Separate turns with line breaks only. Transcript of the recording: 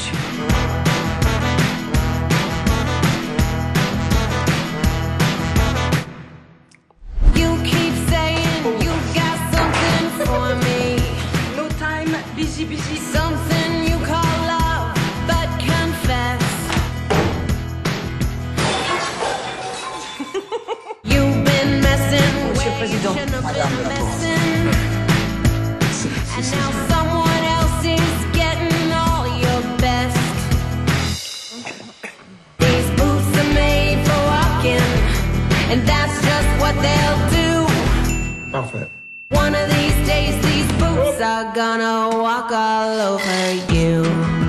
miss you.
Something you call love, but confess. You've been messing with le Président, Madame de la
profit.
One of these days, these boots oh. are gonna walk all over you.